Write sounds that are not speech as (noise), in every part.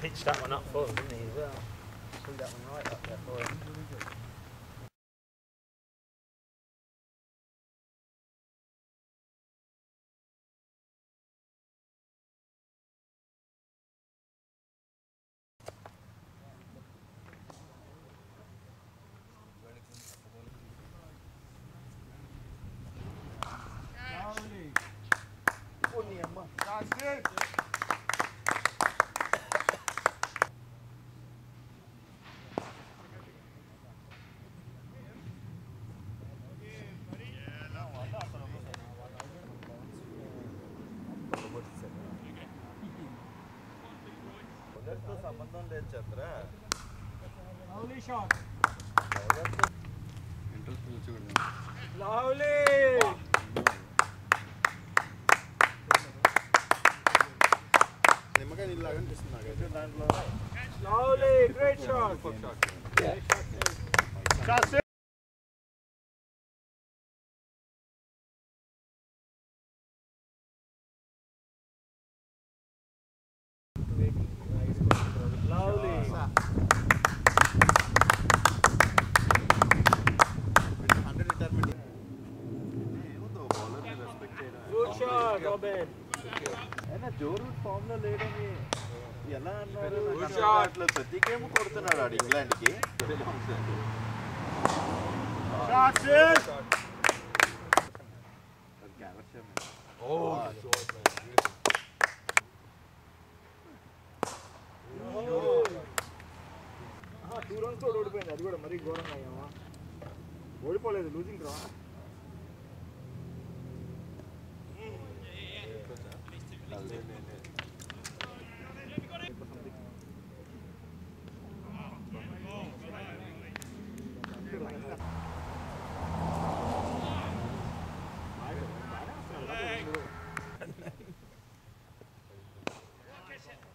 pitched that one up for them, didn't he, as well? Threw that one right up there for him. That's it. ಒಂದೇ ಛತ್ರ lovely shot lovely నిమ్మకాయ నీళ్ళు లాగా అనిపిస్తుంది దాంట్లో great shot shot లేడని ఎలా అన్నారు అట్లా ప్రతి గేమ్ కొడుతున్నాడు ఆడు ఇంగ్లాండ్కి టూ రన్స్ ఓడిపోయింది అది కూడా మరీ ఘోరంగా అయ్యామా ఓడిపోలేదు లూజింగ్ రా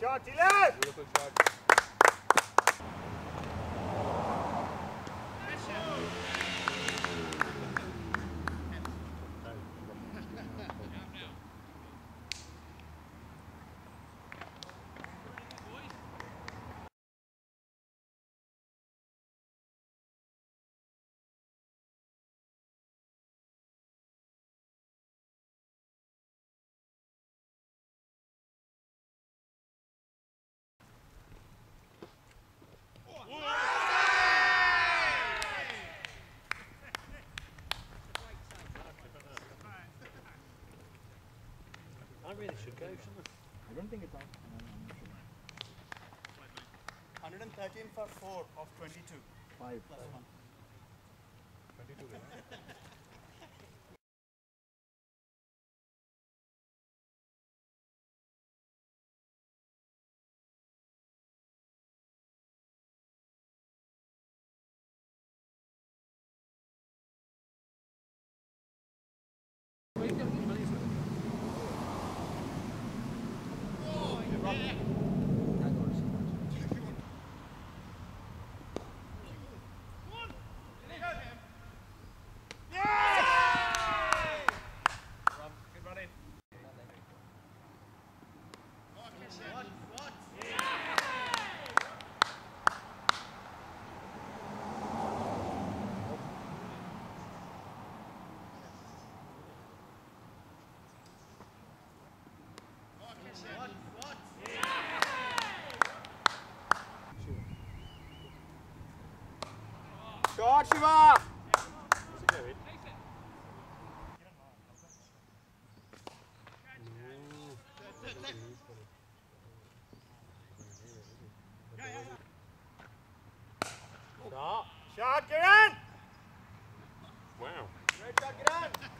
Şatiler! Really should go, shouldn't they? I don't think it's on. 113 for 4 of 22. Five. Plus 1. (laughs) Shot, Shiva! What's? Stop. Shot, Kiran! Wow. Great shot, Kiran! Yes,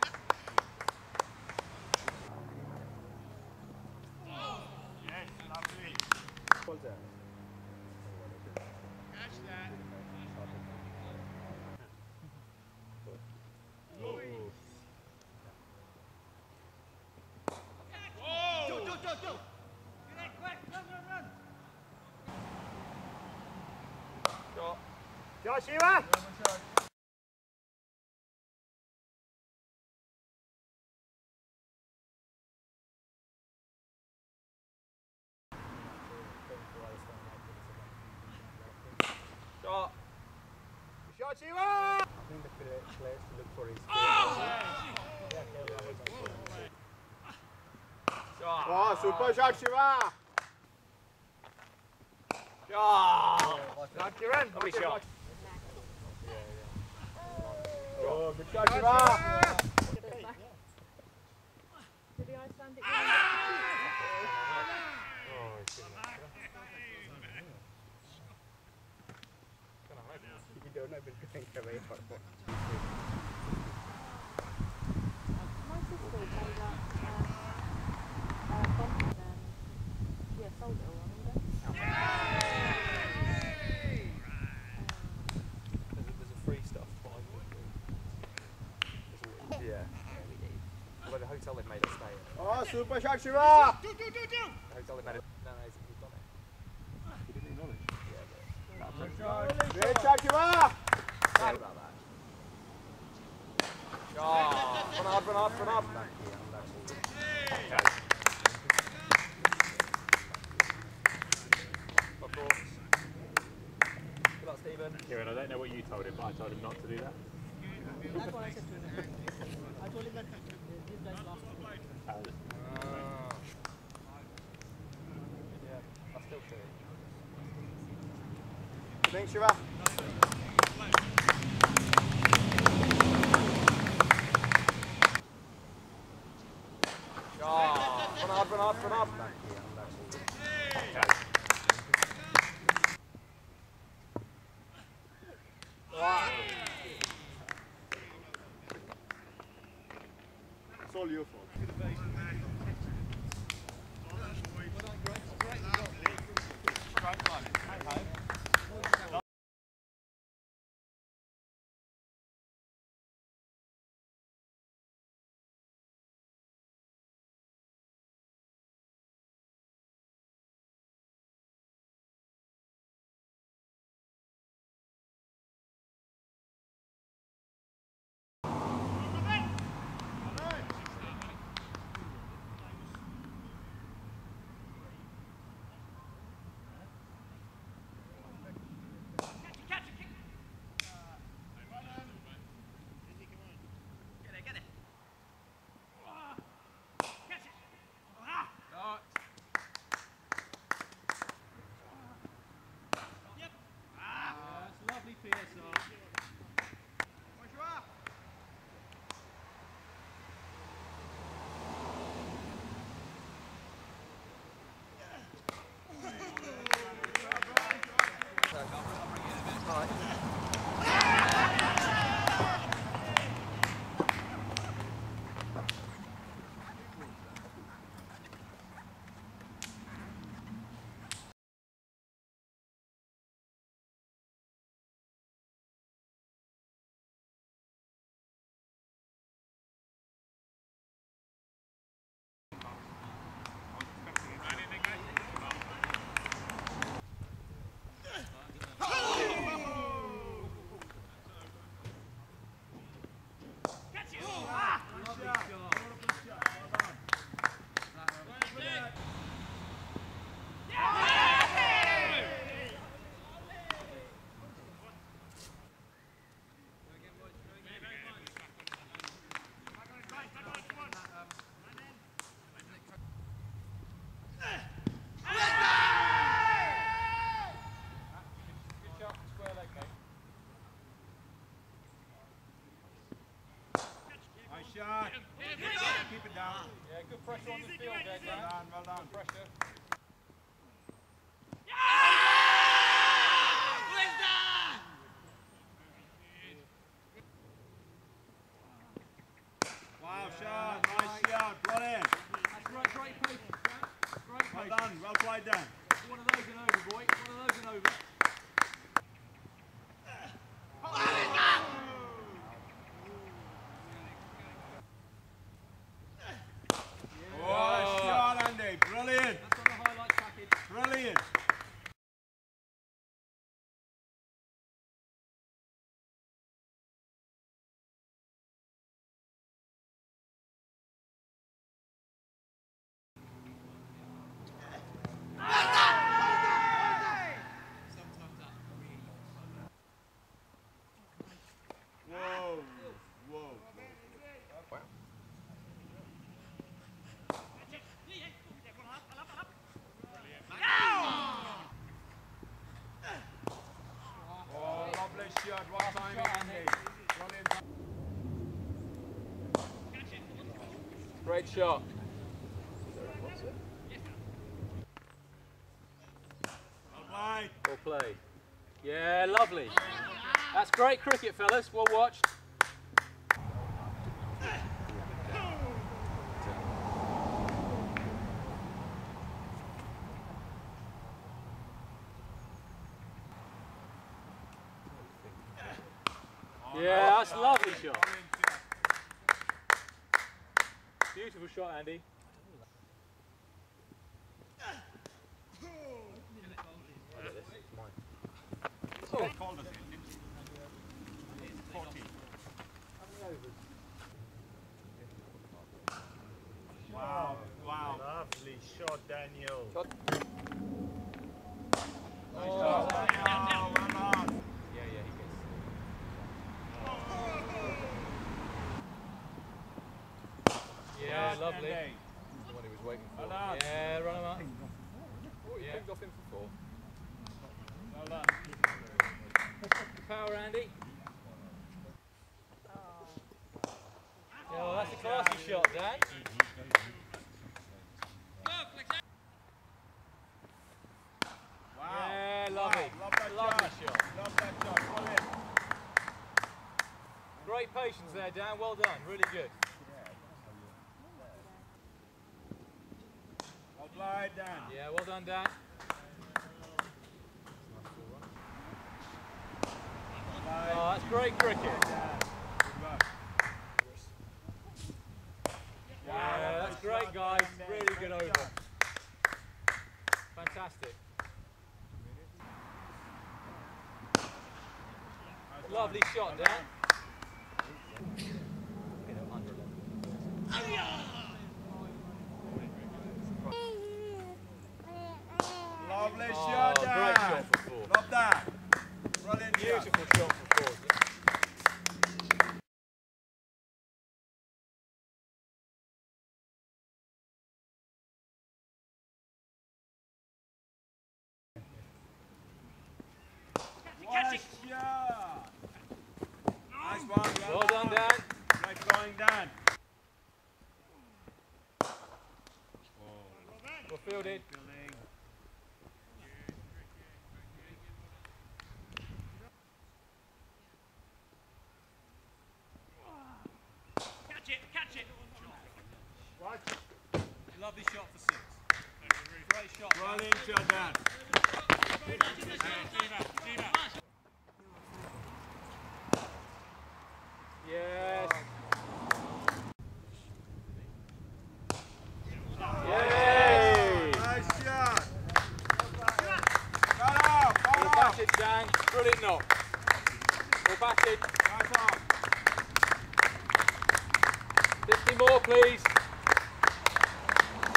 Shot, Shiva! Shot. Shot, Shiva! I think the players to look for his Shot. Oh, super shot, Shiva! Shot. Shot, Kiran! Lovely Okay, shot. Oh, good shot, Shiva! Did the Icelandic Oh, he's good enough. You don't have been going away for what? My sister made up um, uh, bump and yeah, sold it all, I remember. There's a, there's a free stuff five There's always, Yeah. well, the hotel they made us stay at. Oh, super shot, Shiva! The hotel they made it. No, no, he's, he's done it. Great shot, Shiva! Sorry about that. Shot. Run up, run up, run up. Okay. Of course. Good luck, Stephen. Kieran, I don't know what you told him, but I told him not to do that. That's what I said to him. I told him that these guys lost. I. Thanks, Shiva. Down. Yeah, good pressure on the field there. Well done, well done. Pressure. Wow, shot, nice shot, brilliant. That's great, great patience, Dan. Great Well patience. done, well played, Dan. One of those and over, boy. One of those and over. Oh, shot, Andy, brilliant, That's on the highlights package. brilliant. Whoa, whoa. Oh, lovely shot, what timing, Andy. Brilliant. Great shot. Well played. Yeah, lovely. That's great cricket, fellas. Well watched. Yeah, that's a lovely shot. Beautiful shot, Andy. Called us in, didn't he? 40. Wow, wow. Lovely shot, Daniel. Nice shot. Oh, well done. Yeah, yeah, he gets. Yeah, Well lovely. The one he was waiting for. Well. Yeah, run him up. Oh, you picked off him for four. Well done. Power, Andy. Oh, that's a classy shot, Dan. Wow. Yeah, lovely. Wow, love that Lovely shot. shot. Love that shot. Great patience there, Dan. Well done. Really good. Well played, Dan. Yeah, well done, Dan. Oh, that's great cricket. Yeah, that's great, guys. Really good over. Fantastic. Lovely shot, Dan. Lovely Oh, shot, great Dan. shot for four. Love that. Brilliant shot. Beautiful shot for four. What a shot. Nice one. Well done, Dan. Great going, Dan. Well fielded. Lovely shot for six. Great shot. Dan. Brilliant shot, Dan. Yes. Yay! Nice shot. Got off. Well Got off. batted, Dan. Brilliant knock. Well batted. Nice off. 50 more, please.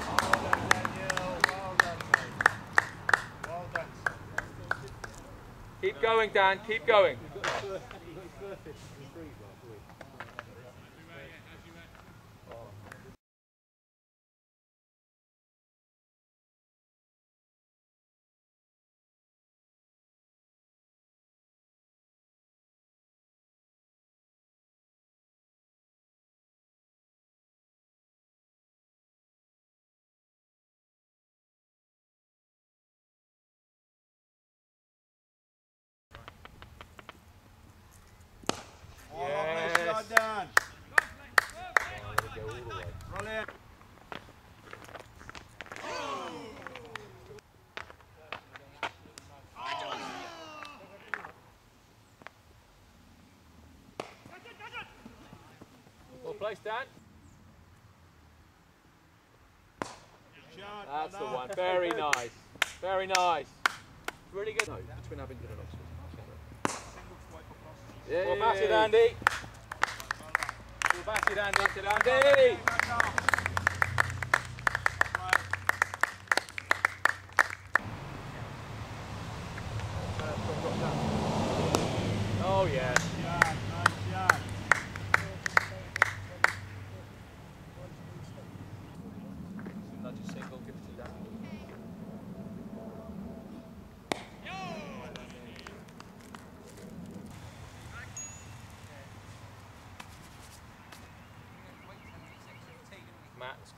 Well done, Daniel. Well done, mate. Well done. Keep going, Dan. Keep going. Nick. Well placed, Dan. That's the one. Very (laughs) nice. Very nice. Really good. No, between Abingdon and Oxford. Yeah. Well, pass it, Andy. Well, pass it, Andy. Pass it, Andy.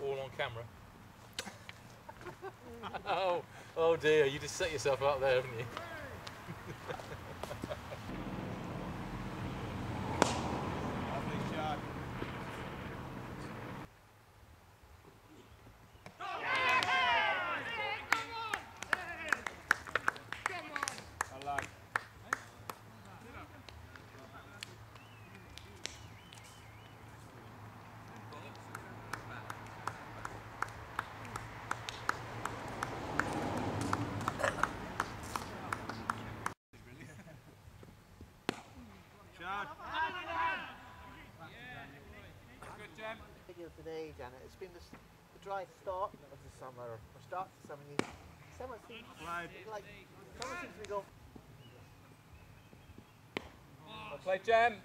All on camera. (laughs) oh, oh dear, you just set yourself up there, haven't you? Today, Janet. It's been the, the dry start of the summer, or start to summer. Summer seems like summer seems to be going. Well played, Jem.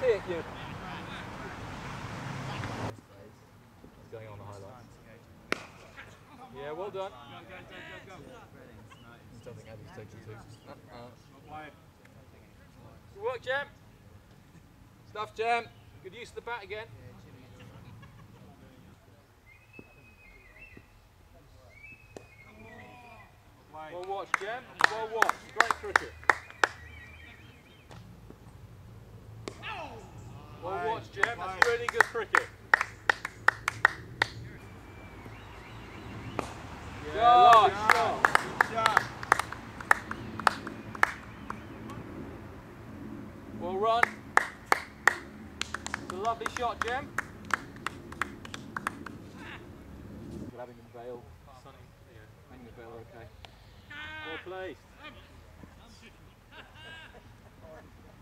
Hit, you. It's going on the highlights. Yeah, well done. Go, Still think Abby's taken two. Uh-uh. Well played. Good work, Jem. Stuff, Jem. Good use of the bat again. Well watched, Jem. Well watched. Great cricket. Well watched, Jem. That's really good cricket. Yeah, Shot, shot. shot. Good shot. Well run. It's a lovely. Grabbing the veil. Sunny. Yeah. Hanging the veil okay. Well placed.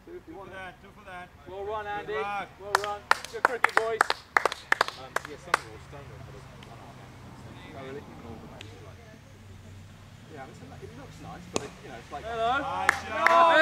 Two if you Two want for it. that, two for that. Well run, Andy. Well run. Good cricket, boys. Um, yeah, some of it's done with, but it's Oh, really? Yeah, it's, it looks nice, but it, you know, it's like Hello. Nice shot. Hey! Brilliant.